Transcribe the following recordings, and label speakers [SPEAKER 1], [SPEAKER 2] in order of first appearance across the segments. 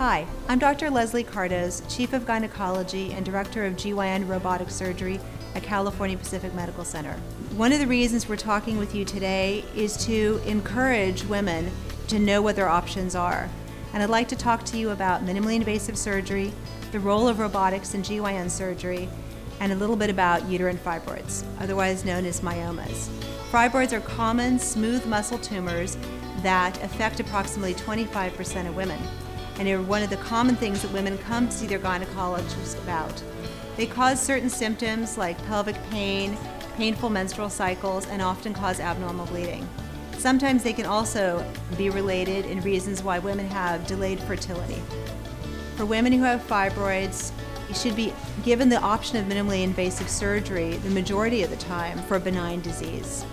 [SPEAKER 1] Hi, I'm Dr. Leslie Kardos, Chief of Gynecology and Director of GYN Robotic Surgery at California Pacific Medical Center. One of the reasons we're talking with you today is to encourage women to know what their options are. And I'd like to talk to you about minimally invasive surgery, the role of robotics in GYN surgery, and a little bit about uterine fibroids, otherwise known as myomas. Fibroids are common, smooth muscle tumors that affect approximately 25% of women, and are one of the common things that women come to see their gynecologist about. They cause certain symptoms like pelvic pain, painful menstrual cycles, and often cause abnormal bleeding. Sometimes they can also be related in reasons why women have delayed fertility. For women who have fibroids, you should be given the option of minimally invasive surgery the majority of the time for a benign disease.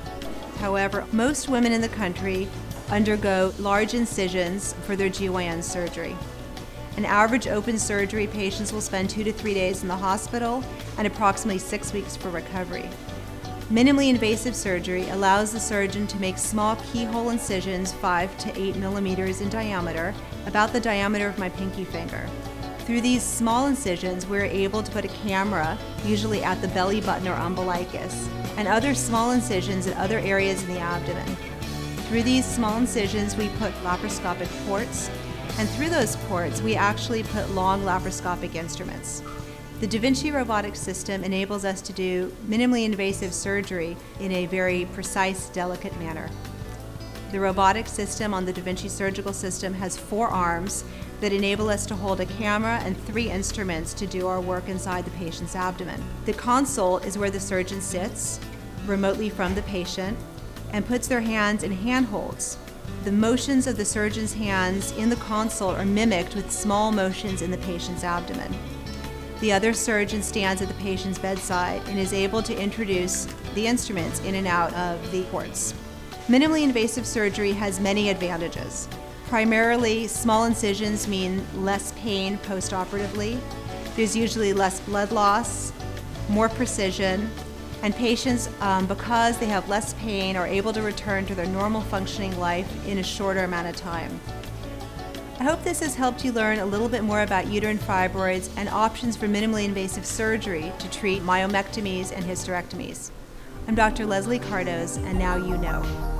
[SPEAKER 1] However, most women in the country undergo large incisions for their GYN surgery. An average open surgery patients will spend two to three days in the hospital and approximately six weeks for recovery. Minimally invasive surgery allows the surgeon to make small keyhole incisions 5 to 8 millimeters in diameter, about the diameter of my pinky finger. Through these small incisions, we're able to put a camera, usually at the belly button or umbilicus, and other small incisions in other areas in the abdomen. Through these small incisions, we put laparoscopic ports, and through those ports, we actually put long laparoscopic instruments. The Da Vinci robotic system enables us to do minimally invasive surgery in a very precise, delicate manner. The robotic system on the Da Vinci surgical system has four arms that enable us to hold a camera and three instruments to do our work inside the patient's abdomen. The console is where the surgeon sits remotely from the patient and puts their hands in handholds. The motions of the surgeon's hands in the console are mimicked with small motions in the patient's abdomen. The other surgeon stands at the patient's bedside and is able to introduce the instruments in and out of the ports. Minimally invasive surgery has many advantages. Primarily, small incisions mean less pain postoperatively. There's usually less blood loss, more precision, and patients, um, because they have less pain, are able to return to their normal functioning life in a shorter amount of time. I hope this has helped you learn a little bit more about uterine fibroids and options for minimally invasive surgery to treat myomectomies and hysterectomies. I'm Dr. Leslie Kardos, and now you know.